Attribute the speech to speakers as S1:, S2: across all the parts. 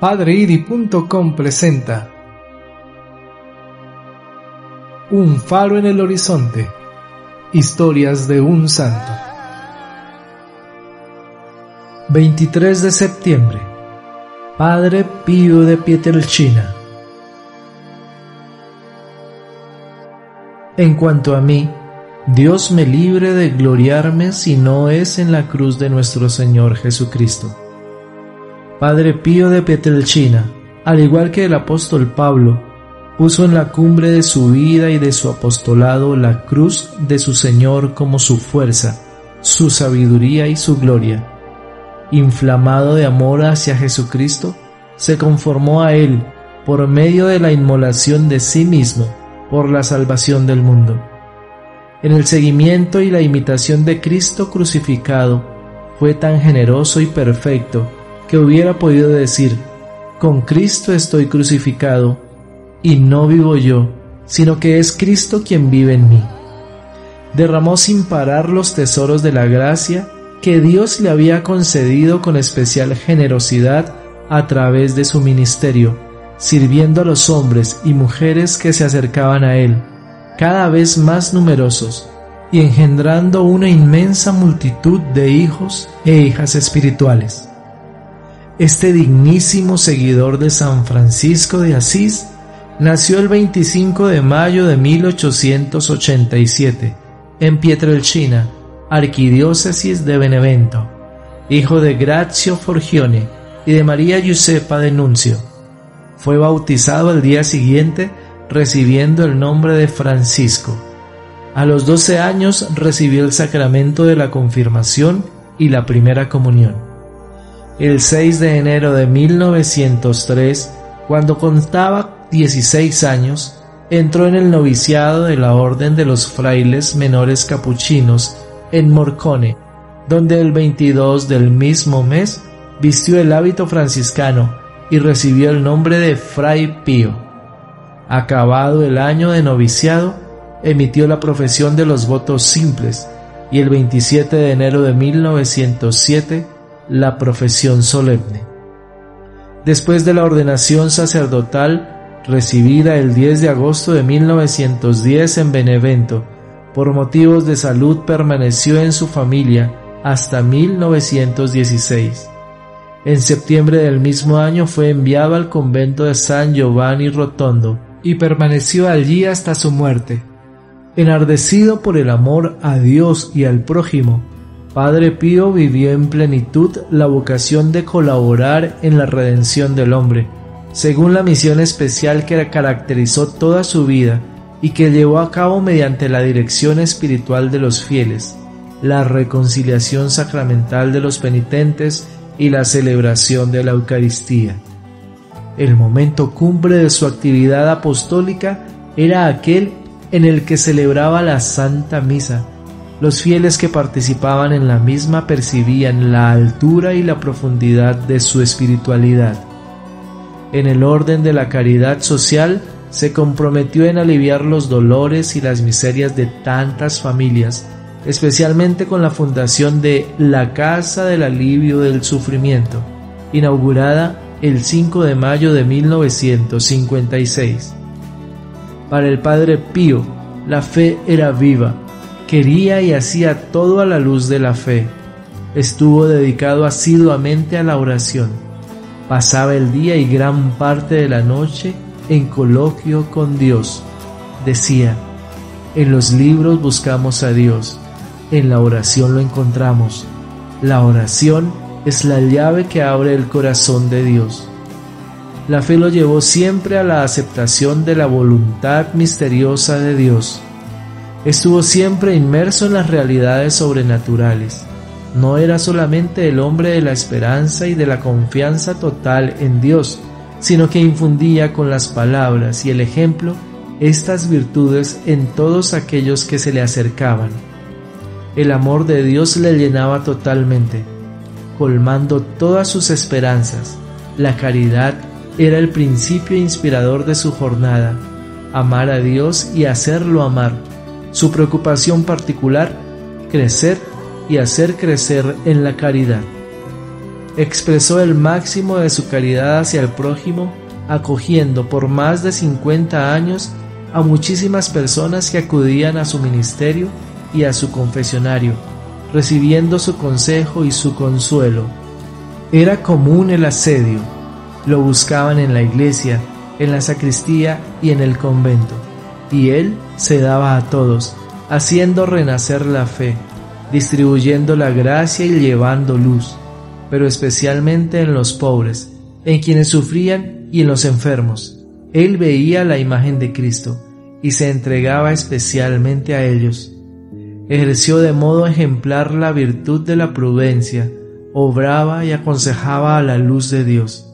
S1: PadreIri.com presenta Un faro en el horizonte. Historias de un santo. 23 de septiembre. Padre Pío de Pietrelcina. En cuanto a mí, Dios me libre de gloriarme si no es en la cruz de nuestro Señor Jesucristo Padre Pío de Pietrelcina, al igual que el apóstol Pablo, puso en la cumbre de su vida y de su apostolado la cruz de su Señor como su fuerza, su sabiduría y su gloria. Inflamado de amor hacia Jesucristo, se conformó a Él por medio de la inmolación de sí mismo por la salvación del mundo. En el seguimiento y la imitación de Cristo crucificado, fue tan generoso y perfecto que hubiera podido decir, con Cristo estoy crucificado, y no vivo yo, sino que es Cristo quien vive en mí. Derramó sin parar los tesoros de la gracia que Dios le había concedido con especial generosidad a través de su ministerio, sirviendo a los hombres y mujeres que se acercaban a Él, cada vez más numerosos, y engendrando una inmensa multitud de hijos e hijas espirituales. Este dignísimo seguidor de San Francisco de Asís nació el 25 de mayo de 1887 en Pietrelcina, arquidiócesis de Benevento, hijo de Grazio Forgione y de María Giuseppa de Nuncio. Fue bautizado al día siguiente recibiendo el nombre de Francisco. A los 12 años recibió el sacramento de la confirmación y la primera comunión el 6 de enero de 1903, cuando contaba 16 años, entró en el noviciado de la Orden de los Frailes Menores Capuchinos en Morcone, donde el 22 del mismo mes vistió el hábito franciscano y recibió el nombre de Fray Pío. Acabado el año de noviciado, emitió la profesión de los votos simples y el 27 de enero de 1907 la profesión solemne. Después de la ordenación sacerdotal recibida el 10 de agosto de 1910 en Benevento, por motivos de salud permaneció en su familia hasta 1916. En septiembre del mismo año fue enviado al convento de San Giovanni Rotondo y permaneció allí hasta su muerte. Enardecido por el amor a Dios y al prójimo, Padre Pío vivió en plenitud la vocación de colaborar en la redención del hombre, según la misión especial que caracterizó toda su vida y que llevó a cabo mediante la dirección espiritual de los fieles, la reconciliación sacramental de los penitentes y la celebración de la Eucaristía. El momento cumbre de su actividad apostólica era aquel en el que celebraba la Santa Misa, los fieles que participaban en la misma percibían la altura y la profundidad de su espiritualidad. En el orden de la caridad social, se comprometió en aliviar los dolores y las miserias de tantas familias, especialmente con la fundación de la Casa del Alivio del Sufrimiento, inaugurada el 5 de mayo de 1956. Para el Padre Pío, la fe era viva Quería y hacía todo a la luz de la fe. Estuvo dedicado asiduamente a la oración. Pasaba el día y gran parte de la noche en coloquio con Dios. Decía, en los libros buscamos a Dios, en la oración lo encontramos. La oración es la llave que abre el corazón de Dios. La fe lo llevó siempre a la aceptación de la voluntad misteriosa de Dios Estuvo siempre inmerso en las realidades sobrenaturales. No era solamente el hombre de la esperanza y de la confianza total en Dios, sino que infundía con las palabras y el ejemplo estas virtudes en todos aquellos que se le acercaban. El amor de Dios le llenaba totalmente, colmando todas sus esperanzas. La caridad era el principio inspirador de su jornada, amar a Dios y hacerlo amar su preocupación particular, crecer y hacer crecer en la caridad. expresó el máximo de su caridad hacia el prójimo, acogiendo por más de 50 años a muchísimas personas que acudían a su ministerio y a su confesionario, recibiendo su consejo y su consuelo. Era común el asedio, lo buscaban en la iglesia, en la sacristía y en el convento, y él se daba a todos, haciendo renacer la fe, distribuyendo la gracia y llevando luz, pero especialmente en los pobres, en quienes sufrían y en los enfermos. Él veía la imagen de Cristo y se entregaba especialmente a ellos. Ejerció de modo ejemplar la virtud de la prudencia, obraba y aconsejaba a la luz de Dios.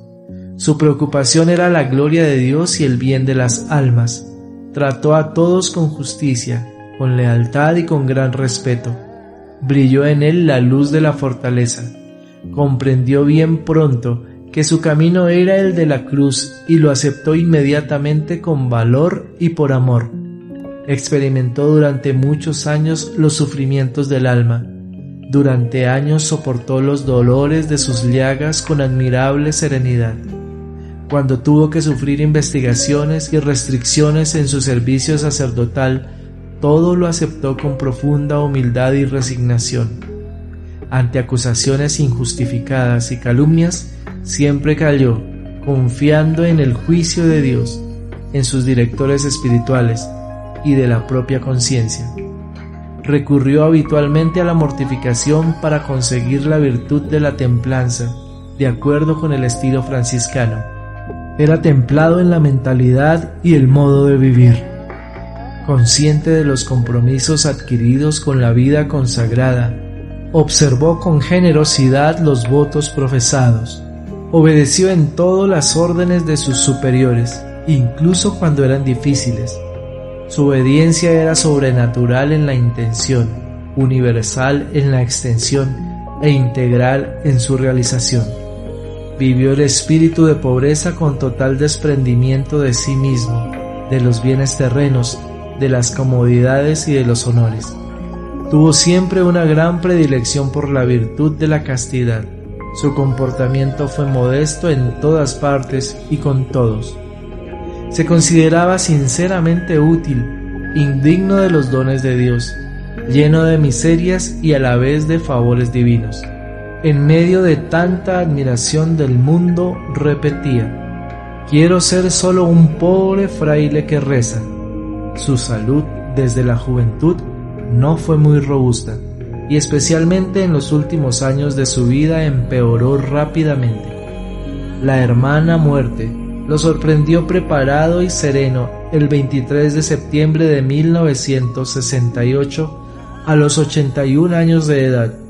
S1: Su preocupación era la gloria de Dios y el bien de las almas. Trató a todos con justicia, con lealtad y con gran respeto. Brilló en él la luz de la fortaleza. Comprendió bien pronto que su camino era el de la cruz y lo aceptó inmediatamente con valor y por amor. Experimentó durante muchos años los sufrimientos del alma. Durante años soportó los dolores de sus llagas con admirable serenidad. Cuando tuvo que sufrir investigaciones y restricciones en su servicio sacerdotal, todo lo aceptó con profunda humildad y resignación. Ante acusaciones injustificadas y calumnias, siempre cayó, confiando en el juicio de Dios, en sus directores espirituales y de la propia conciencia. Recurrió habitualmente a la mortificación para conseguir la virtud de la templanza, de acuerdo con el estilo franciscano. Era templado en la mentalidad y el modo de vivir, consciente de los compromisos adquiridos con la vida consagrada, observó con generosidad los votos profesados, Obedeció en todo las órdenes de sus superiores, incluso cuando eran difíciles. Su obediencia era sobrenatural en la intención, universal en la extensión e integral en su realización. Vivió el espíritu de pobreza con total desprendimiento de sí mismo, de los bienes terrenos, de las comodidades y de los honores. Tuvo siempre una gran predilección por la virtud de la castidad su comportamiento fue modesto en todas partes y con todos. Se consideraba sinceramente útil, indigno de los dones de Dios, lleno de miserias y a la vez de favores divinos. En medio de tanta admiración del mundo repetía, quiero ser solo un pobre fraile que reza. Su salud desde la juventud no fue muy robusta y especialmente en los últimos años de su vida empeoró rápidamente. La hermana muerte lo sorprendió preparado y sereno el 23 de septiembre de 1968 a los 81 años de edad.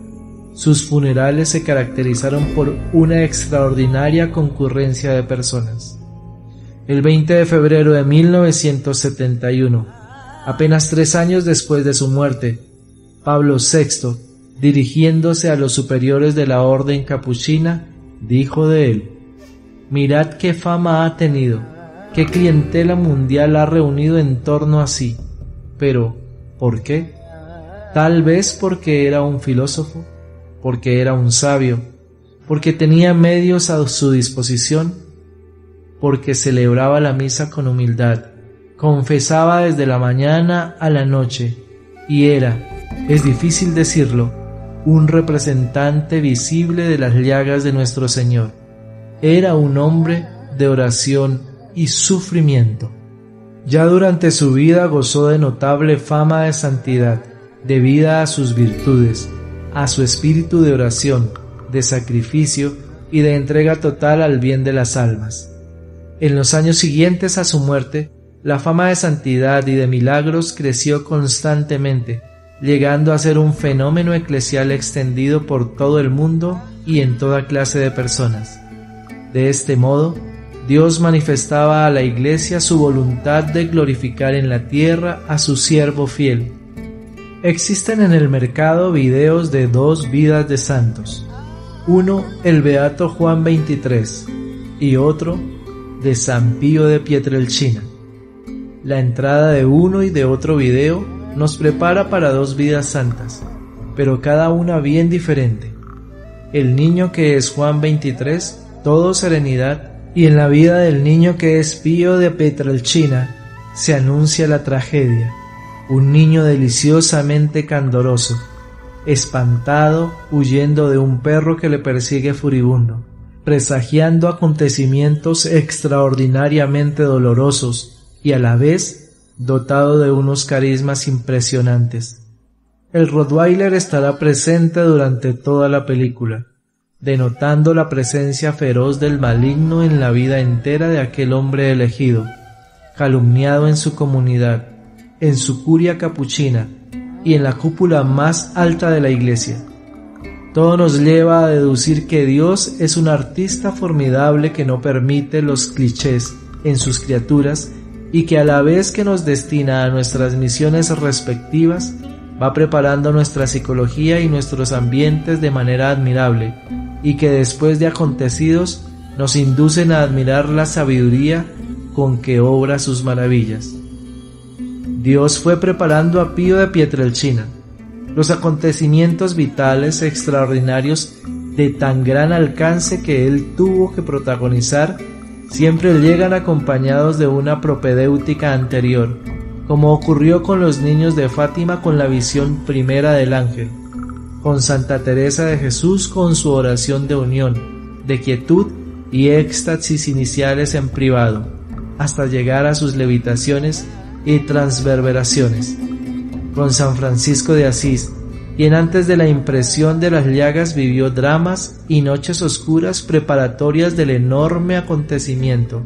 S1: Sus funerales se caracterizaron por una extraordinaria concurrencia de personas. El 20 de febrero de 1971, apenas tres años después de su muerte, Pablo VI, dirigiéndose a los superiores de la orden capuchina, dijo de él, Mirad qué fama ha tenido, qué clientela mundial ha reunido en torno a sí. Pero, ¿por qué? Tal vez porque era un filósofo, porque era un sabio, porque tenía medios a su disposición, porque celebraba la misa con humildad, confesaba desde la mañana a la noche, y era, es difícil decirlo, un representante visible de las llagas de nuestro Señor. Era un hombre de oración y sufrimiento. Ya durante su vida gozó de notable fama de santidad, debida a sus virtudes, a su espíritu de oración, de sacrificio y de entrega total al bien de las almas. En los años siguientes a su muerte, la fama de santidad y de milagros creció constantemente, llegando a ser un fenómeno eclesial extendido por todo el mundo y en toda clase de personas. De este modo, Dios manifestaba a la Iglesia su voluntad de glorificar en la tierra a su siervo fiel. Existen en el mercado videos de dos vidas de santos. Uno, el Beato Juan 23, y otro, de San Pío de Pietrelcina. La entrada de uno y de otro video nos prepara para dos vidas santas, pero cada una bien diferente. el niño que es Juan 23, todo serenidad, y en la vida del niño que es Pío de Petralchina se anuncia la tragedia, un niño deliciosamente candoroso, espantado huyendo de un perro que le persigue furibundo, presagiando acontecimientos extraordinariamente dolorosos y a la vez dotado de unos carismas impresionantes. El Rottweiler estará presente durante toda la película, denotando la presencia feroz del maligno en la vida entera de aquel hombre elegido, calumniado en su comunidad, en su curia capuchina y en la cúpula más alta de la iglesia. Todo nos lleva a deducir que Dios es un artista formidable que no permite los clichés en sus criaturas y que a la vez que nos destina a nuestras misiones respectivas, va preparando nuestra psicología y nuestros ambientes de manera admirable y que después de acontecidos nos inducen a admirar la sabiduría con que obra sus maravillas. Dios fue preparando a Pío de Pietrelcina. Los acontecimientos vitales extraordinarios de tan gran alcance que él tuvo que protagonizar siempre llegan acompañados de una propedéutica anterior, como ocurrió con los niños de Fátima con la visión primera del ángel, con Santa Teresa de Jesús con su oración de unión, de quietud y éxtasis iniciales en privado, hasta llegar a sus levitaciones y transverberaciones, con San Francisco de Asís, quien antes de la impresión de las llagas vivió dramas y noches oscuras preparatorias del enorme acontecimiento,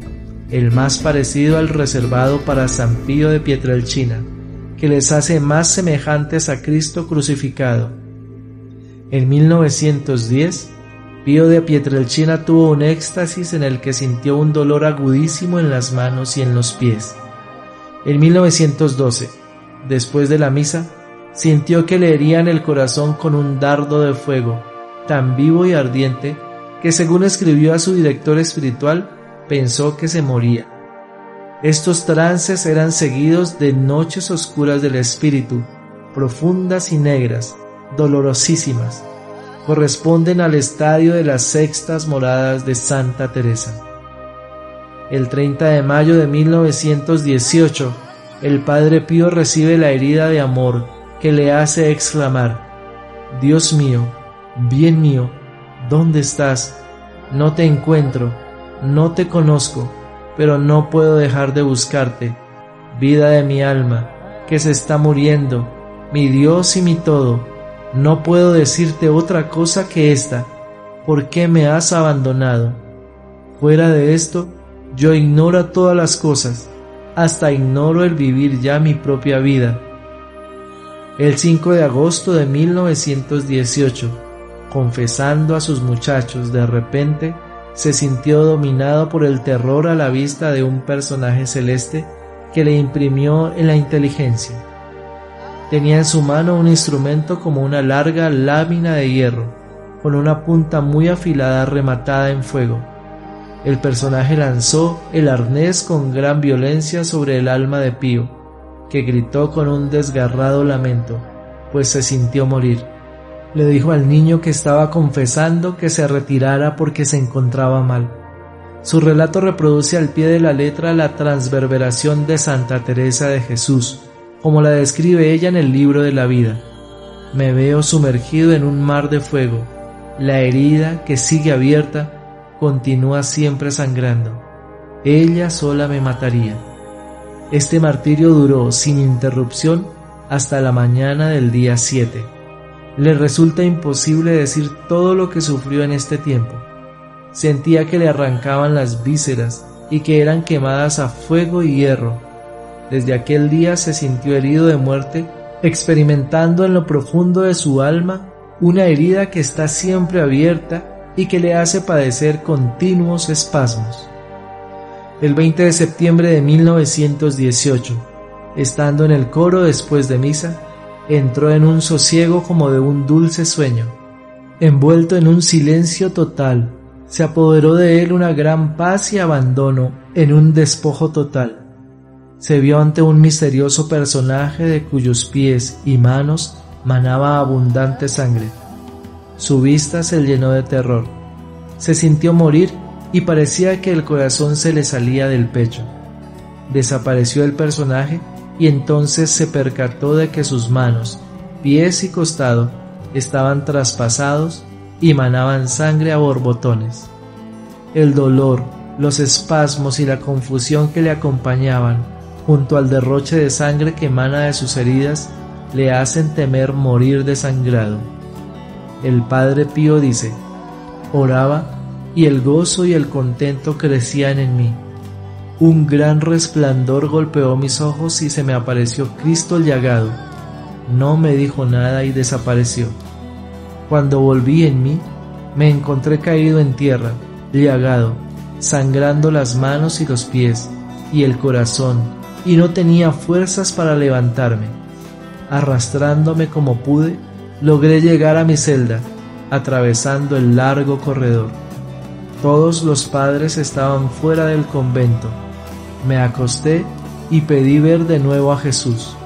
S1: el más parecido al reservado para San Pío de Pietrelchina, que les hace más semejantes a Cristo crucificado. En 1910, Pío de Pietrelchina tuvo un éxtasis en el que sintió un dolor agudísimo en las manos y en los pies. En 1912, después de la misa, sintió que le herían el corazón con un dardo de fuego, tan vivo y ardiente, que según escribió a su director espiritual, pensó que se moría. Estos trances eran seguidos de noches oscuras del espíritu, profundas y negras, dolorosísimas. Corresponden al estadio de las sextas moradas de Santa Teresa. El 30 de mayo de 1918, el Padre Pío recibe la herida de amor que le hace exclamar, Dios mío, bien mío, ¿dónde estás? No te encuentro no te conozco, pero no puedo dejar de buscarte, vida de mi alma, que se está muriendo, mi Dios y mi todo. No puedo decirte otra cosa que esta. ¿Por qué me has abandonado? Fuera de esto, yo ignoro todas las cosas, hasta ignoro el vivir ya mi propia vida. El 5 de agosto de 1918, confesando a sus muchachos de repente, se sintió dominado por el terror a la vista de un personaje celeste que le imprimió en la inteligencia. Tenía en su mano un instrumento como una larga lámina de hierro, con una punta muy afilada rematada en fuego. El personaje lanzó el arnés con gran violencia sobre el alma de Pío, que gritó con un desgarrado lamento, pues se sintió morir le dijo al niño que estaba confesando que se retirara porque se encontraba mal. Su relato reproduce al pie de la letra la transverberación de Santa Teresa de Jesús, como la describe ella en el libro de la vida. Me veo sumergido en un mar de fuego. La herida que sigue abierta continúa siempre sangrando. Ella sola me mataría. Este martirio duró sin interrupción hasta la mañana del día 7 le resulta imposible decir todo lo que sufrió en este tiempo. Sentía que le arrancaban las vísceras y que eran quemadas a fuego y hierro. Desde aquel día se sintió herido de muerte, experimentando en lo profundo de su alma una herida que está siempre abierta y que le hace padecer continuos espasmos. El 20 de septiembre de 1918, estando en el coro después de misa, entró en un sosiego como de un dulce sueño. Envuelto en un silencio total, se apoderó de él una gran paz y abandono en un despojo total. Se vio ante un misterioso personaje de cuyos pies y manos manaba abundante sangre. Su vista se llenó de terror. Se sintió morir y parecía que el corazón se le salía del pecho. Desapareció el personaje y entonces se percató de que sus manos, pies y costado estaban traspasados y manaban sangre a borbotones. El dolor, los espasmos y la confusión que le acompañaban, junto al derroche de sangre que emana de sus heridas, le hacen temer morir desangrado. El Padre Pío dice, oraba y el gozo y el contento crecían en mí. Un gran resplandor golpeó mis ojos y se me apareció Cristo llagado. No me dijo nada y desapareció. Cuando volví en mí, me encontré caído en tierra, llagado, sangrando las manos y los pies y el corazón, y no tenía fuerzas para levantarme. Arrastrándome como pude, logré llegar a mi celda, atravesando el largo corredor. Todos los padres estaban fuera del convento. Me acosté y pedí ver de nuevo a Jesús.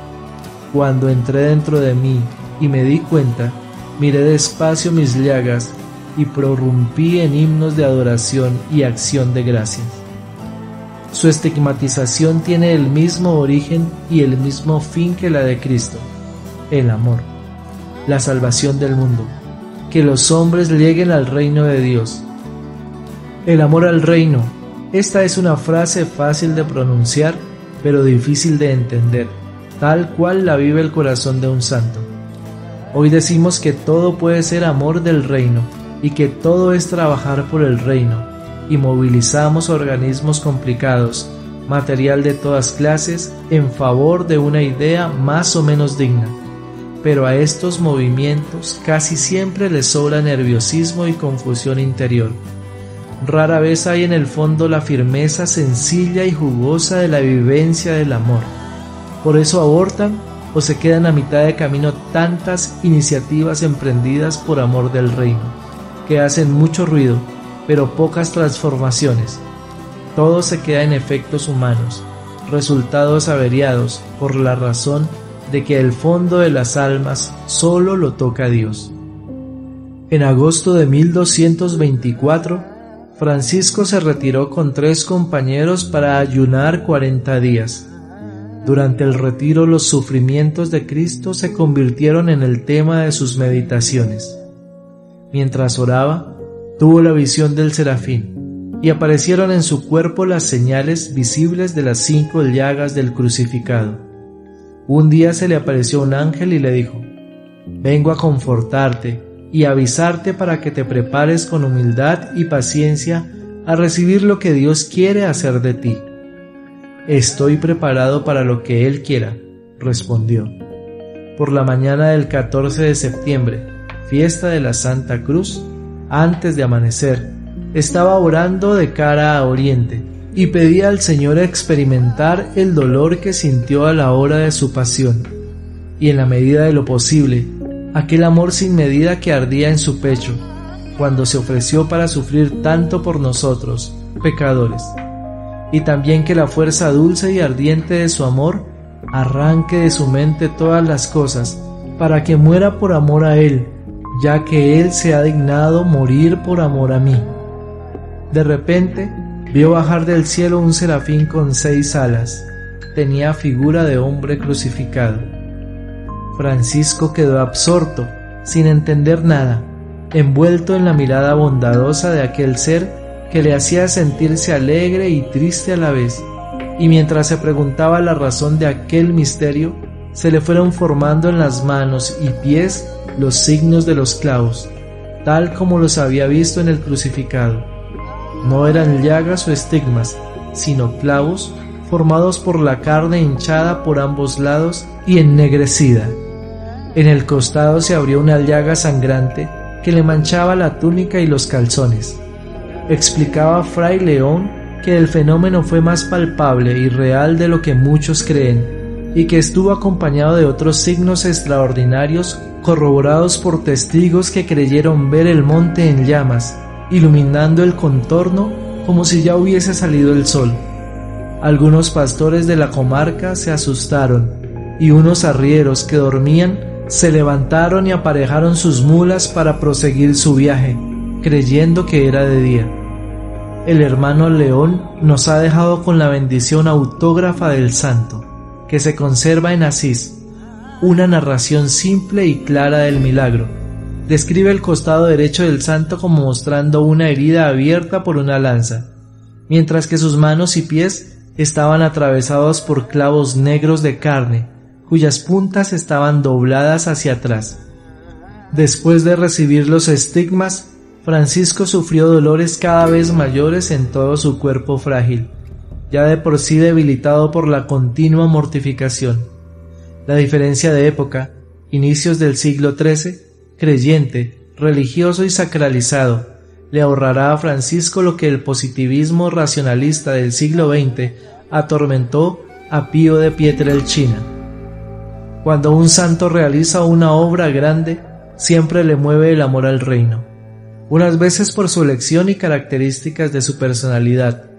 S1: Cuando entré dentro de mí y me di cuenta, miré despacio mis llagas y prorrumpí en himnos de adoración y acción de gracias. Su estigmatización tiene el mismo origen y el mismo fin que la de Cristo, el amor, la salvación del mundo, que los hombres lleguen al reino de Dios. El amor al reino, esta es una frase fácil de pronunciar, pero difícil de entender, tal cual la vive el corazón de un santo. Hoy decimos que todo puede ser amor del reino y que todo es trabajar por el reino, y movilizamos organismos complicados, material de todas clases, en favor de una idea más o menos digna. Pero a estos movimientos casi siempre les sobra nerviosismo y confusión interior. Rara vez hay en el fondo la firmeza sencilla y jugosa de la vivencia del amor. Por eso abortan o se quedan a mitad de camino tantas iniciativas emprendidas por amor del reino que hacen mucho ruido, pero pocas transformaciones. Todo se queda en efectos humanos, resultados averiados por la razón de que el fondo de las almas solo lo toca Dios. En agosto de 1224, Francisco se retiró con tres compañeros para ayunar 40 días. Durante el retiro los sufrimientos de Cristo se convirtieron en el tema de sus meditaciones. Mientras oraba, tuvo la visión del serafín, y aparecieron en su cuerpo las señales visibles de las cinco llagas del crucificado. Un día se le apareció un ángel y le dijo, Vengo a confortarte y avisarte para que te prepares con humildad y paciencia a recibir lo que Dios quiere hacer de ti. Estoy preparado para lo que Él quiera, respondió. Por la mañana del 14 de septiembre, fiesta de la Santa Cruz, antes de amanecer, estaba orando de cara a oriente y pedía al Señor experimentar el dolor que sintió a la hora de su pasión, y en la medida de lo posible, aquel amor sin medida que ardía en su pecho, cuando se ofreció para sufrir tanto por nosotros, pecadores, y también que la fuerza dulce y ardiente de su amor arranque de su mente todas las cosas, para que muera por amor a Él, ya que Él se ha dignado morir por amor a mí. De repente vio bajar del cielo un serafín con seis alas. Tenía figura de hombre crucificado. Francisco quedó absorto, sin entender nada, envuelto en la mirada bondadosa de aquel ser que le hacía sentirse alegre y triste a la vez, y mientras se preguntaba la razón de aquel misterio, se le fueron formando en las manos y pies los signos de los clavos, tal como los había visto en el crucificado. No eran llagas o estigmas, sino clavos formados por la carne hinchada por ambos lados y ennegrecida. En el costado se abrió una llaga sangrante que le manchaba la túnica y los calzones. Explicaba Fray León que el fenómeno fue más palpable y real de lo que muchos creen, y que estuvo acompañado de otros signos extraordinarios corroborados por testigos que creyeron ver el monte en llamas, iluminando el contorno como si ya hubiese salido el sol. Algunos pastores de la comarca se asustaron y unos arrieros que dormían se levantaron y aparejaron sus mulas para proseguir su viaje, creyendo que era de día. El hermano León nos ha dejado con la bendición autógrafa del santo, que se conserva en Asís, una narración simple y clara del milagro. Describe el costado derecho del santo como mostrando una herida abierta por una lanza, mientras que sus manos y pies estaban atravesados por clavos negros de carne, cuyas puntas estaban dobladas hacia atrás. Después de recibir los estigmas, Francisco sufrió dolores cada vez mayores en todo su cuerpo frágil, ya de por sí debilitado por la continua mortificación. La diferencia de época, inicios del siglo XIII, creyente, religioso y sacralizado, le ahorrará a Francisco lo que el positivismo racionalista del siglo XX atormentó a Pío de Pietrelcina. Cuando un santo realiza una obra grande, siempre le mueve el amor al reino, unas veces por su elección y características de su personalidad,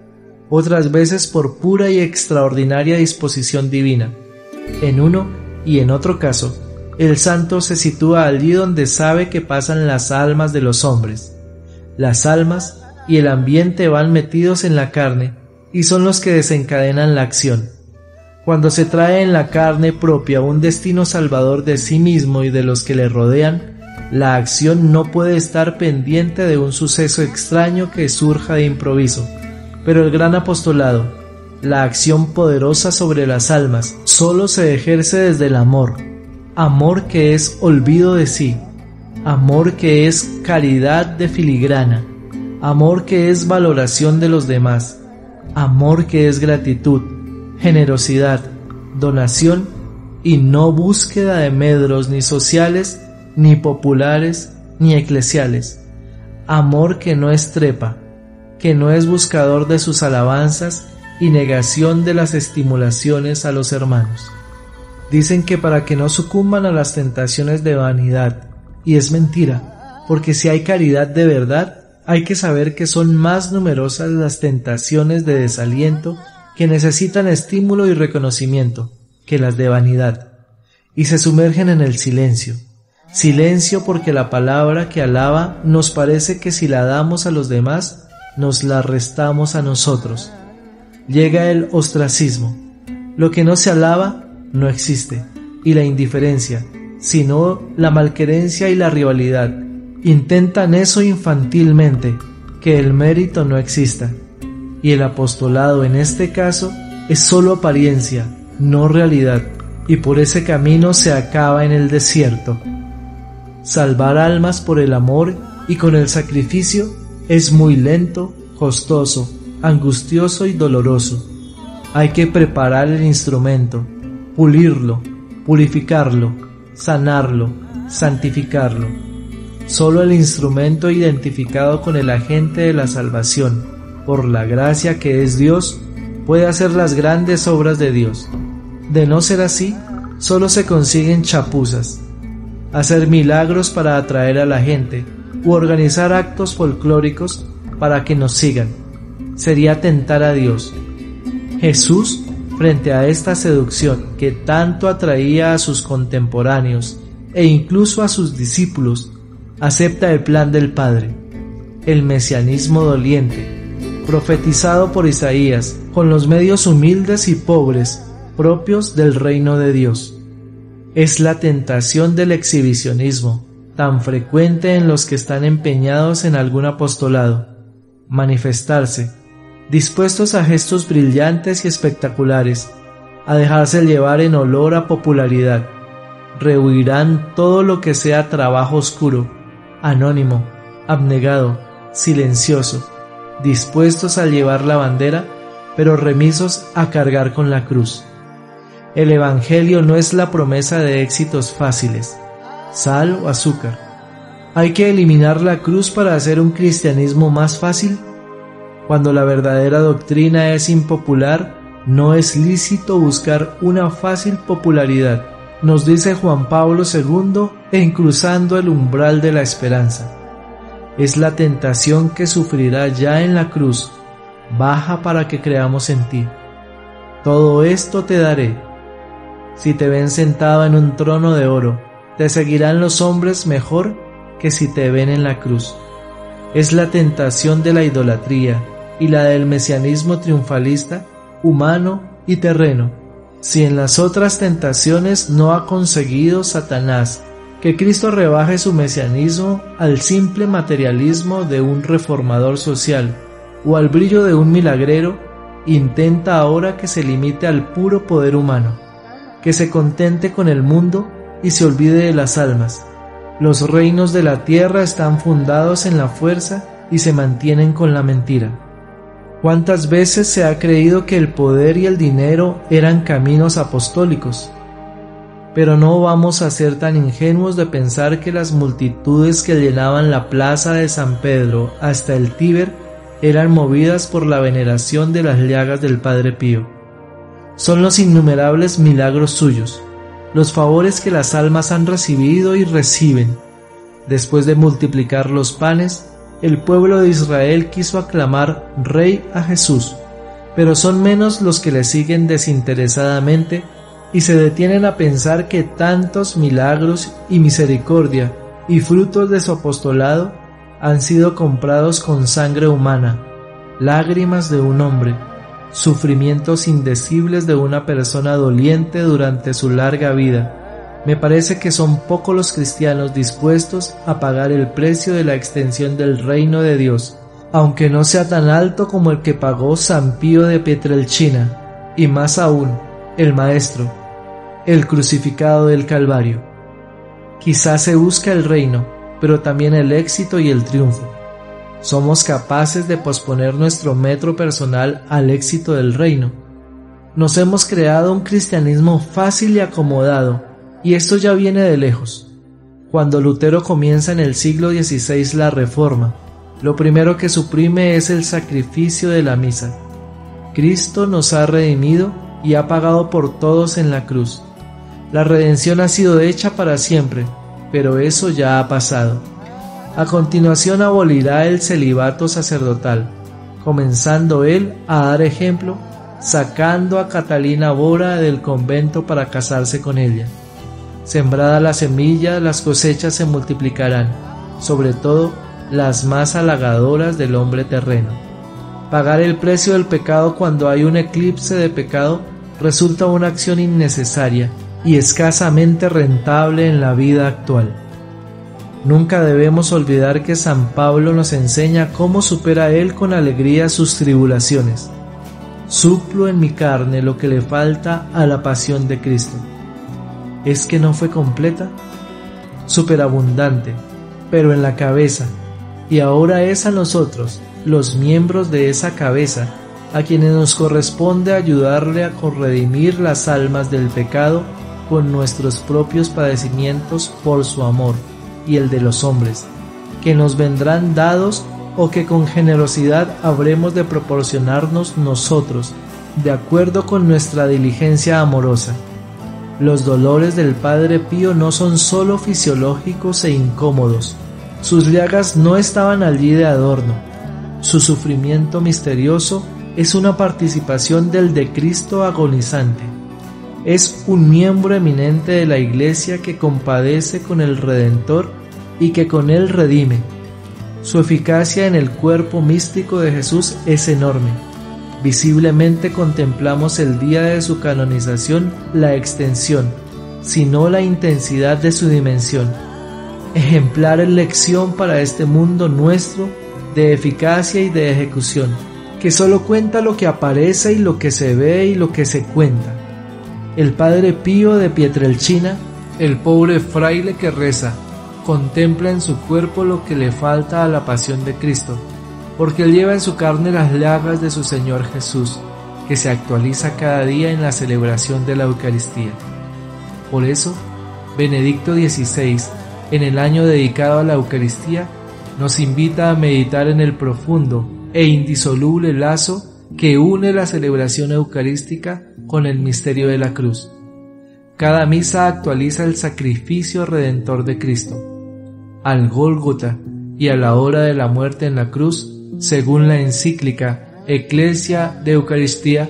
S1: otras veces por pura y extraordinaria disposición divina en uno y en otro caso, el santo se sitúa allí donde sabe que pasan las almas de los hombres. Las almas y el ambiente van metidos en la carne y son los que desencadenan la acción. Cuando se trae en la carne propia un destino salvador de sí mismo y de los que le rodean, la acción no puede estar pendiente de un suceso extraño que surja de improviso. Pero el gran apostolado, la acción poderosa sobre las almas solo se ejerce desde el amor, amor que es olvido de sí, amor que es caridad de filigrana, amor que es valoración de los demás, amor que es gratitud, generosidad, donación y no búsqueda de medros ni sociales, ni populares, ni eclesiales, amor que no estrepa, que no es buscador de sus alabanzas, y negación de las estimulaciones a los hermanos. Dicen que para que no sucumban a las tentaciones de vanidad, y es mentira, porque si hay caridad de verdad, hay que saber que son más numerosas las tentaciones de desaliento que necesitan estímulo y reconocimiento que las de vanidad, y se sumergen en el silencio. Silencio porque la palabra que alaba nos parece que si la damos a los demás, nos la restamos a nosotros llega el ostracismo. Lo que no se alaba no existe, y la indiferencia, sino la malquerencia y la rivalidad. Intentan eso infantilmente, que el mérito no exista. Y el apostolado en este caso es solo apariencia, no realidad, y por ese camino se acaba en el desierto. Salvar almas por el amor y con el sacrificio es muy lento, costoso, angustioso y doloroso. Hay que preparar el instrumento, pulirlo, purificarlo, sanarlo, santificarlo. Solo el instrumento identificado con el agente de la salvación, por la gracia que es Dios, puede hacer las grandes obras de Dios. De no ser así, solo se consiguen chapuzas, hacer milagros para atraer a la gente u organizar actos folclóricos para que nos sigan sería tentar a Dios. Jesús, frente a esta seducción que tanto atraía a sus contemporáneos e incluso a sus discípulos, acepta el plan del Padre, el mesianismo doliente, profetizado por Isaías con los medios humildes y pobres propios del reino de Dios. Es la tentación del exhibicionismo, tan frecuente en los que están empeñados en algún apostolado, manifestarse dispuestos a gestos brillantes y espectaculares, a dejarse llevar en olor a popularidad. Rehuirán todo lo que sea trabajo oscuro, anónimo, abnegado, silencioso, dispuestos a llevar la bandera, pero remisos a cargar con la cruz. El Evangelio no es la promesa de éxitos fáciles, sal o azúcar. Hay que eliminar la cruz para hacer un cristianismo más fácil cuando la verdadera doctrina es impopular, no es lícito buscar una fácil popularidad, nos dice Juan Pablo II en cruzando el umbral de la esperanza. Es la tentación que sufrirá ya en la cruz, baja para que creamos en ti. Todo esto te daré. Si te ven sentado en un trono de oro, te seguirán los hombres mejor que si te ven en la cruz. Es la tentación de la idolatría y la del mesianismo triunfalista, humano y terreno. Si en las otras tentaciones no ha conseguido Satanás que Cristo rebaje su mesianismo al simple materialismo de un reformador social o al brillo de un milagrero, intenta ahora que se limite al puro poder humano, que se contente con el mundo y se olvide de las almas. Los reinos de la tierra están fundados en la fuerza y se mantienen con la mentira. ¿Cuántas veces se ha creído que el poder y el dinero eran caminos apostólicos? Pero no vamos a ser tan ingenuos de pensar que las multitudes que llenaban la plaza de San Pedro hasta el Tíber eran movidas por la veneración de las llagas del Padre Pío. Son los innumerables milagros suyos, los favores que las almas han recibido y reciben. Después de multiplicar los panes, el pueblo de Israel quiso aclamar Rey a Jesús, pero son menos los que le siguen desinteresadamente y se detienen a pensar que tantos milagros y misericordia y frutos de su apostolado han sido comprados con sangre humana, lágrimas de un hombre, sufrimientos indecibles de una persona doliente durante su larga vida. Me parece que son pocos los cristianos dispuestos a pagar el precio de la extensión del reino de Dios, aunque no sea tan alto como el que pagó San Pío de Pietrelcina, y más aún, el Maestro, el crucificado del Calvario. Quizás se busca el reino, pero también el éxito y el triunfo. Somos capaces de posponer nuestro metro personal al éxito del reino. Nos hemos creado un cristianismo fácil y acomodado, y esto ya viene de lejos. Cuando Lutero comienza en el siglo XVI la reforma, lo primero que suprime es el sacrificio de la misa. Cristo nos ha redimido y ha pagado por todos en la cruz. La redención ha sido hecha para siempre, pero eso ya ha pasado. A continuación abolirá el celibato sacerdotal, comenzando él a dar ejemplo, sacando a Catalina Bora del convento para casarse con ella. Sembrada la semilla, las cosechas se multiplicarán, sobre todo las más halagadoras del hombre terreno. Pagar el precio del pecado cuando hay un eclipse de pecado resulta una acción innecesaria y escasamente rentable en la vida actual. Nunca debemos olvidar que San Pablo nos enseña cómo supera él con alegría sus tribulaciones. Suplo en mi carne lo que le falta a la pasión de Cristo. ¿Es que no fue completa? Superabundante, pero en la cabeza, y ahora es a nosotros, los miembros de esa cabeza, a quienes nos corresponde ayudarle a corredimir las almas del pecado con nuestros propios padecimientos por su amor y el de los hombres, que nos vendrán dados o que con generosidad habremos de proporcionarnos nosotros, de acuerdo con nuestra diligencia amorosa. Los dolores del Padre Pío no son sólo fisiológicos e incómodos, sus llagas no estaban allí de adorno, su sufrimiento misterioso es una participación del de Cristo agonizante es un miembro eminente de la Iglesia que compadece con el Redentor y que con él redime. Su eficacia en el cuerpo místico de Jesús es enorme. Visiblemente contemplamos el día de su canonización la extensión, sino la intensidad de su dimensión. Ejemplar en lección para este mundo nuestro de eficacia y de ejecución, que solo cuenta lo que aparece y lo que se ve y lo que se cuenta el padre Pío de Pietrelchina, el pobre fraile que reza, contempla en su cuerpo lo que le falta a la pasión de Cristo, porque él lleva en su carne las llagas de su Señor Jesús, que se actualiza cada día en la celebración de la Eucaristía. Por eso, Benedicto XVI, en el año dedicado a la Eucaristía, nos invita a meditar en el profundo e indisoluble lazo que une la celebración eucarística con el misterio de la cruz. Cada misa actualiza el sacrificio redentor de Cristo. Al Gólgota y a la hora de la muerte en la cruz, según la encíclica Eclesia de Eucaristía,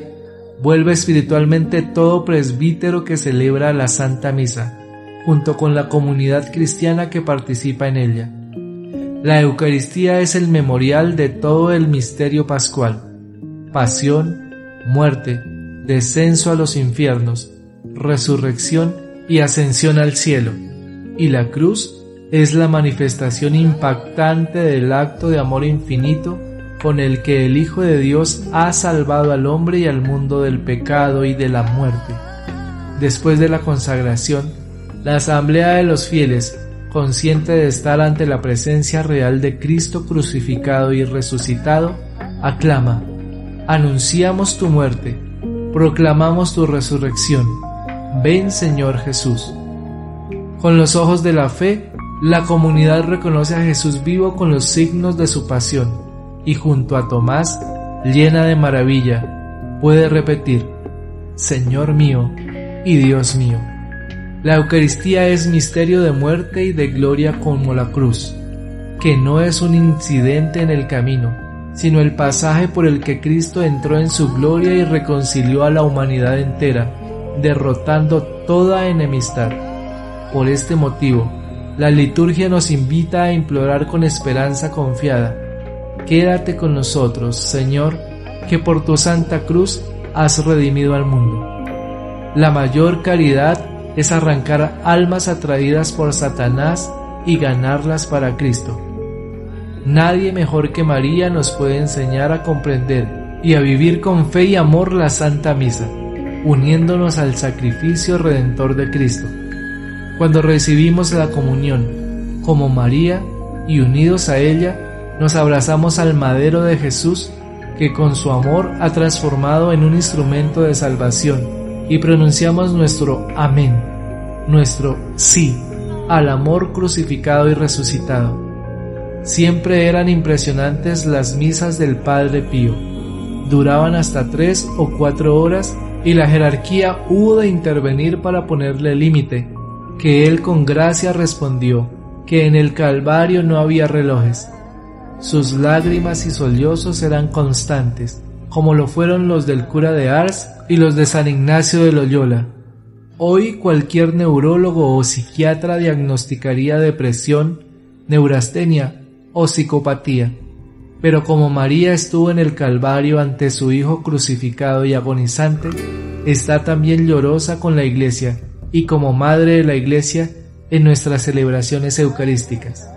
S1: vuelve espiritualmente todo presbítero que celebra la Santa Misa, junto con la comunidad cristiana que participa en ella. La Eucaristía es el memorial de todo el misterio pascual, pasión, muerte, descenso a los infiernos, resurrección y ascensión al cielo, y la cruz es la manifestación impactante del acto de amor infinito con el que el Hijo de Dios ha salvado al hombre y al mundo del pecado y de la muerte. Después de la consagración, la asamblea de los fieles, consciente de estar ante la presencia real de Cristo crucificado y resucitado, aclama, anunciamos tu muerte, proclamamos tu resurrección, ven Señor Jesús. Con los ojos de la fe, la comunidad reconoce a Jesús vivo con los signos de su pasión y junto a Tomás, llena de maravilla, puede repetir, Señor mío y Dios mío. La Eucaristía es misterio de muerte y de gloria como la cruz, que no es un incidente en el camino, sino el pasaje por el que Cristo entró en su gloria y reconcilió a la humanidad entera, derrotando toda enemistad. Por este motivo, la liturgia nos invita a implorar con esperanza confiada, Quédate con nosotros, Señor, que por tu santa cruz has redimido al mundo. La mayor caridad es arrancar almas atraídas por Satanás y ganarlas para Cristo. Nadie mejor que María nos puede enseñar a comprender y a vivir con fe y amor la Santa Misa, uniéndonos al sacrificio redentor de Cristo. Cuando recibimos la comunión como María y unidos a ella, nos abrazamos al madero de Jesús que con su amor ha transformado en un instrumento de salvación y pronunciamos nuestro amén, nuestro sí al amor crucificado y resucitado. Siempre eran impresionantes las misas del Padre Pío. Duraban hasta tres o cuatro horas y la jerarquía hubo de intervenir para ponerle límite, que él con gracia respondió que en el Calvario no había relojes, sus lágrimas y sollozos eran constantes, como lo fueron los del cura de Ars y los de San Ignacio de Loyola. Hoy cualquier neurólogo o psiquiatra diagnosticaría depresión, neurastenia o psicopatía. Pero como María estuvo en el Calvario ante su Hijo crucificado y agonizante, está también llorosa con la Iglesia y como Madre de la Iglesia en nuestras celebraciones eucarísticas.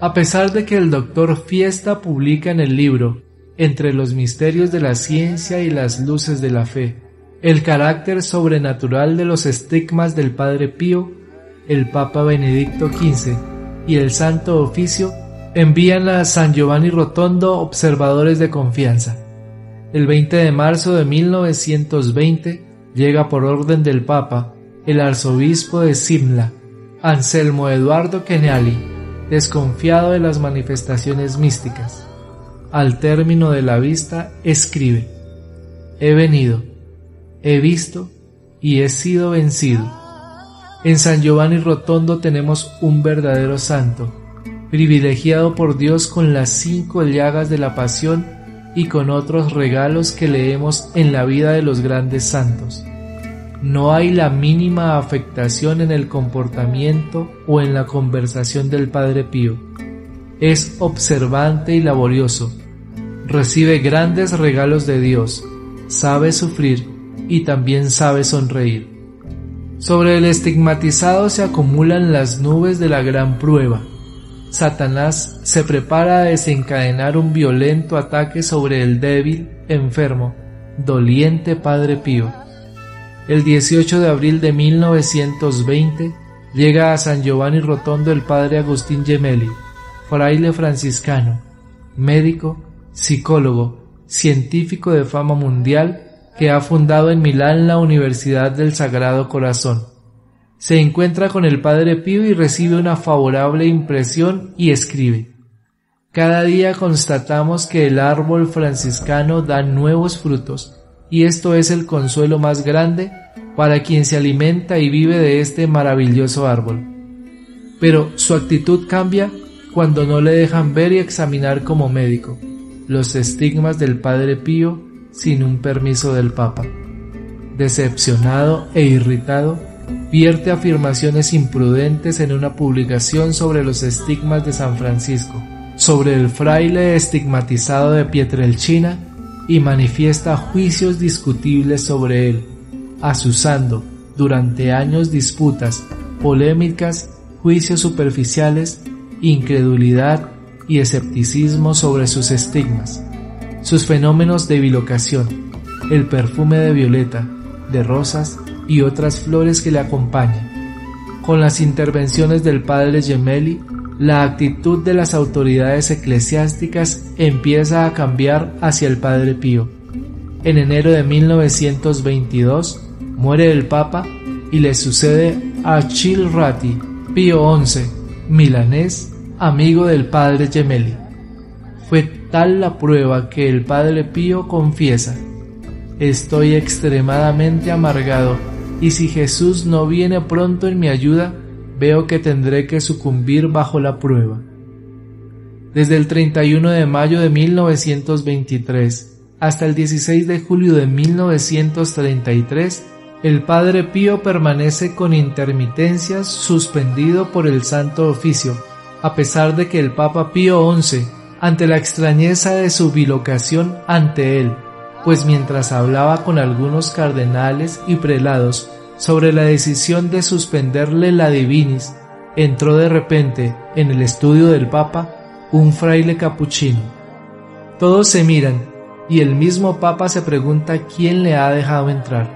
S1: A pesar de que el doctor Fiesta publica en el libro Entre los misterios de la ciencia y las luces de la fe, el carácter sobrenatural de los estigmas del Padre Pío, el Papa Benedicto XV y el Santo Oficio envían a San Giovanni Rotondo observadores de confianza. El 20 de marzo de 1920 llega por orden del Papa el arzobispo de Simla, Anselmo Eduardo Kenali, desconfiado de las manifestaciones místicas. Al término de la vista, escribe, He venido, he visto y he sido vencido. En San Giovanni Rotondo tenemos un verdadero santo, privilegiado por Dios con las cinco llagas de la pasión y con otros regalos que leemos en la vida de los grandes santos no hay la mínima afectación en el comportamiento o en la conversación del Padre Pío. Es observante y laborioso. Recibe grandes regalos de Dios, sabe sufrir y también sabe sonreír. Sobre el estigmatizado se acumulan las nubes de la gran prueba. Satanás se prepara a desencadenar un violento ataque sobre el débil, enfermo, doliente Padre Pío el 18 de abril de 1920 llega a San Giovanni Rotondo el padre Agustín Gemelli, fraile franciscano, médico, psicólogo, científico de fama mundial que ha fundado en Milán la Universidad del Sagrado Corazón. Se encuentra con el Padre Pío y recibe una favorable impresión y escribe. Cada día constatamos que el árbol franciscano da nuevos frutos y esto es el consuelo más grande para quien se alimenta y vive de este maravilloso árbol. Pero su actitud cambia cuando no le dejan ver y examinar como médico los estigmas del Padre Pío sin un permiso del Papa. Decepcionado e irritado, vierte afirmaciones imprudentes en una publicación sobre los estigmas de San Francisco, sobre el fraile estigmatizado de Pietrelcina y manifiesta juicios discutibles sobre él, asusando durante años disputas, polémicas, juicios superficiales, incredulidad y escepticismo sobre sus estigmas, sus fenómenos de bilocación, el perfume de violeta, de rosas y otras flores que le acompañan. Con las intervenciones del padre Gemelli, la actitud de las autoridades eclesiásticas empieza a cambiar hacia el padre Pío. En enero de 1922 muere el papa y le sucede a Chilrati, Pío XI, milanés, amigo del padre Gemelli. Fue tal la prueba que el padre Pío confiesa, estoy extremadamente amargado y si Jesús no viene pronto en mi ayuda, veo que tendré que sucumbir bajo la prueba. Desde el 31 de mayo de 1923 hasta el 16 de julio de 1933, el Padre Pío permanece con intermitencias suspendido por el Santo Oficio, a pesar de que el Papa Pío XI, ante la extrañeza de su bilocación ante él, pues mientras hablaba con algunos cardenales y prelados sobre la decisión de suspenderle la divinis, entró de repente en el estudio del Papa un fraile capuchino. Todos se miran y el mismo Papa se pregunta quién le ha dejado entrar.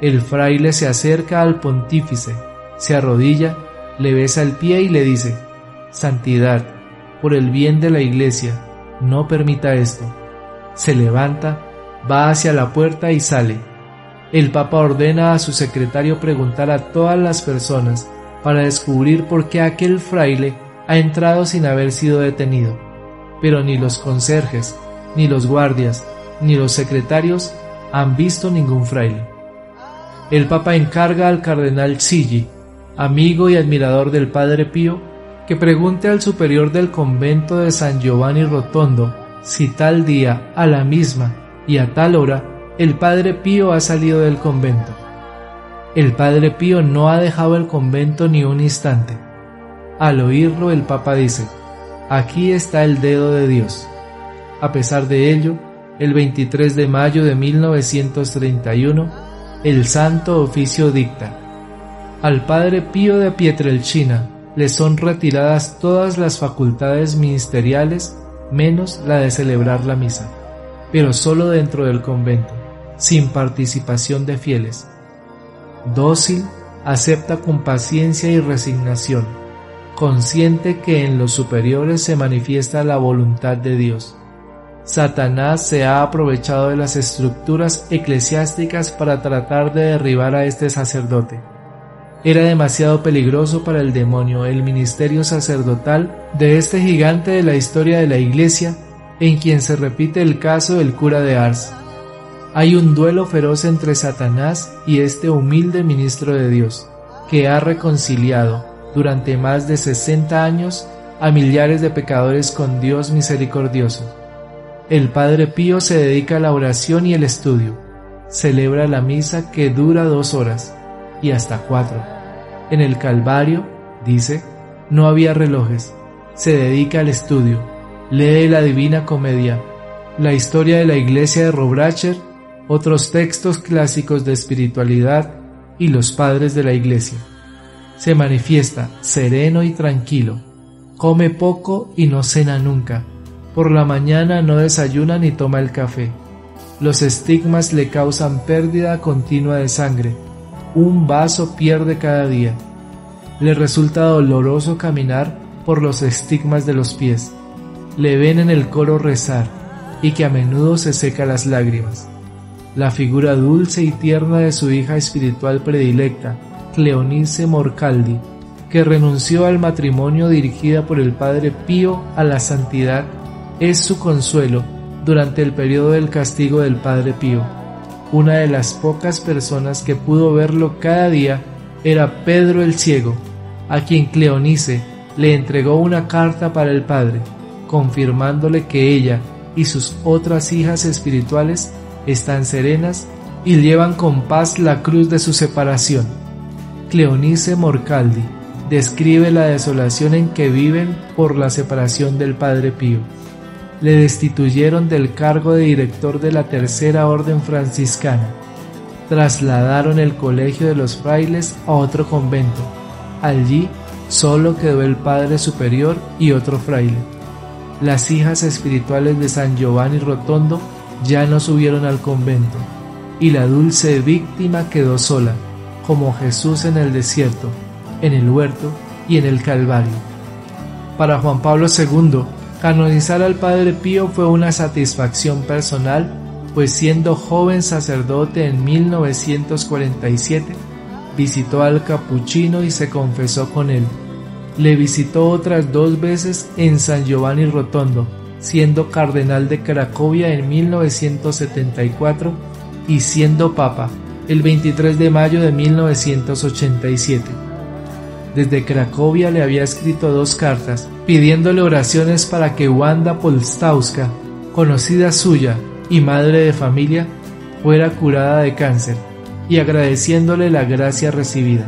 S1: El fraile se acerca al pontífice, se arrodilla, le besa el pie y le dice, Santidad, por el bien de la iglesia, no permita esto. Se levanta, va hacia la puerta y sale. El Papa ordena a su secretario preguntar a todas las personas para descubrir por qué aquel fraile ha entrado sin haber sido detenido. Pero ni los conserjes, ni los guardias, ni los secretarios han visto ningún fraile. El Papa encarga al cardenal Silli, amigo y admirador del Padre Pío, que pregunte al superior del convento de San Giovanni Rotondo si tal día, a la misma y a tal hora, el Padre Pío ha salido del convento. El Padre Pío no ha dejado el convento ni un instante. Al oírlo el Papa dice, aquí está el dedo de Dios. A pesar de ello, el 23 de mayo de 1931, el Santo Oficio dicta, al Padre Pío de Pietrelcina le son retiradas todas las facultades ministeriales menos la de celebrar la misa, pero solo dentro del convento sin participación de fieles. Dócil, acepta con paciencia y resignación, consciente que en los superiores se manifiesta la voluntad de Dios. Satanás se ha aprovechado de las estructuras eclesiásticas para tratar de derribar a este sacerdote. Era demasiado peligroso para el demonio el ministerio sacerdotal de este gigante de la historia de la Iglesia, en quien se repite el caso del cura de Ars. Hay un duelo feroz entre Satanás y este humilde ministro de Dios, que ha reconciliado durante más de 60 años a millares de pecadores con Dios misericordioso. El Padre Pío se dedica a la oración y el estudio. Celebra la misa que dura dos horas y hasta cuatro. En el Calvario, dice, no había relojes. Se dedica al estudio. Lee la Divina Comedia, la historia de la iglesia de Robracher otros textos clásicos de espiritualidad y los padres de la iglesia. Se manifiesta sereno y tranquilo, come poco y no cena nunca, por la mañana no desayuna ni toma el café. Los estigmas le causan pérdida continua de sangre, un vaso pierde cada día. Le resulta doloroso caminar por los estigmas de los pies. Le ven en el coro rezar y que a menudo se seca las lágrimas la figura dulce y tierna de su hija espiritual predilecta, Cleonice Morcaldi, que renunció al matrimonio dirigida por el Padre Pío a la santidad, es su consuelo durante el periodo del castigo del Padre Pío. Una de las pocas personas que pudo verlo cada día era Pedro el Ciego, a quien Cleonice le entregó una carta para el Padre, confirmándole que ella y sus otras hijas espirituales están serenas y llevan con paz la cruz de su separación. Cleonice Morcaldi describe la desolación en que viven por la separación del Padre Pío. Le destituyeron del cargo de director de la Tercera Orden Franciscana. Trasladaron el colegio de los frailes a otro convento. Allí solo quedó el Padre Superior y otro fraile. Las hijas espirituales de San Giovanni Rotondo ya no subieron al convento, y la dulce víctima quedó sola, como Jesús en el desierto, en el huerto y en el Calvario. Para Juan Pablo II, canonizar al Padre Pío fue una satisfacción personal, pues siendo joven sacerdote en 1947, visitó al capuchino y se confesó con él. Le visitó otras dos veces en San Giovanni Rotondo, siendo cardenal de Cracovia en 1974 y siendo papa el 23 de mayo de 1987. Desde Cracovia le había escrito dos cartas pidiéndole oraciones para que Wanda Polstauska, conocida suya y madre de familia, fuera curada de cáncer y agradeciéndole la gracia recibida.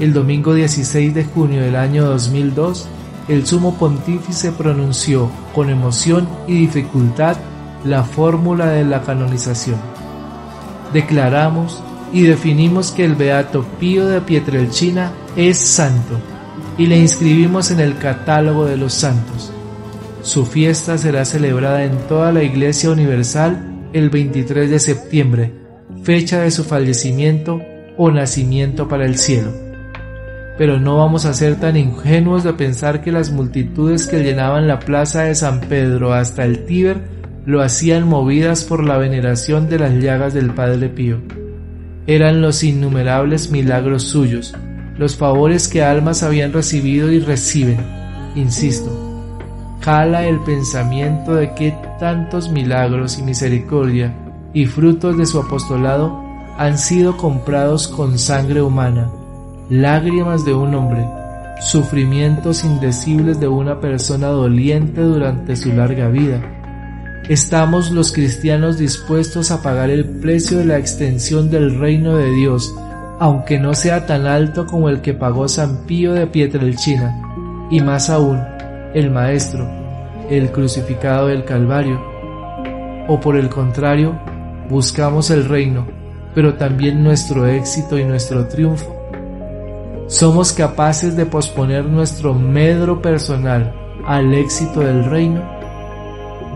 S1: El domingo 16 de junio del año 2002, el sumo pontífice pronunció con emoción y dificultad la fórmula de la canonización. Declaramos y definimos que el beato Pío de Pietrelcina es santo y le inscribimos en el catálogo de los santos. Su fiesta será celebrada en toda la Iglesia Universal el 23 de septiembre, fecha de su fallecimiento o nacimiento para el cielo. Pero no vamos a ser tan ingenuos de pensar que las multitudes que llenaban la plaza de San Pedro hasta el Tíber lo hacían movidas por la veneración de las llagas del Padre Pío. Eran los innumerables milagros suyos, los favores que almas habían recibido y reciben. Insisto, cala el pensamiento de que tantos milagros y misericordia y frutos de su apostolado han sido comprados con sangre humana, lágrimas de un hombre, sufrimientos indecibles de una persona doliente durante su larga vida. Estamos los cristianos dispuestos a pagar el precio de la extensión del reino de Dios, aunque no sea tan alto como el que pagó San Pío de Pietrelcina, y más aún, el Maestro, el crucificado del Calvario. O por el contrario, buscamos el reino, pero también nuestro éxito y nuestro triunfo. ¿Somos capaces de posponer nuestro medro personal al éxito del reino?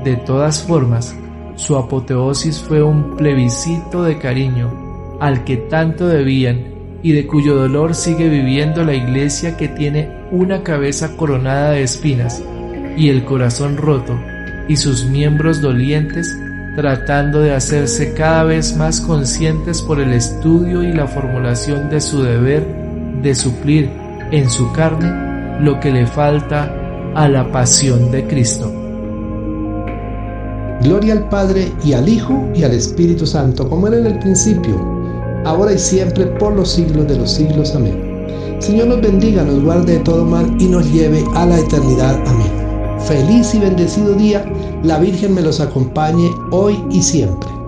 S1: De todas formas, su apoteosis fue un plebiscito de cariño al que tanto debían y de cuyo dolor sigue viviendo la iglesia que tiene una cabeza coronada de espinas y el corazón roto y sus miembros dolientes tratando de hacerse cada vez más conscientes por el estudio y la formulación de su deber de suplir en su carne lo que le falta a la pasión de Cristo.
S2: Gloria al Padre y al Hijo y al Espíritu Santo, como era en el principio, ahora y siempre, por los siglos de los siglos. Amén. Señor nos bendiga, nos guarde de todo mal y nos lleve a la eternidad. Amén. Feliz y bendecido día, la Virgen me los acompañe hoy y siempre.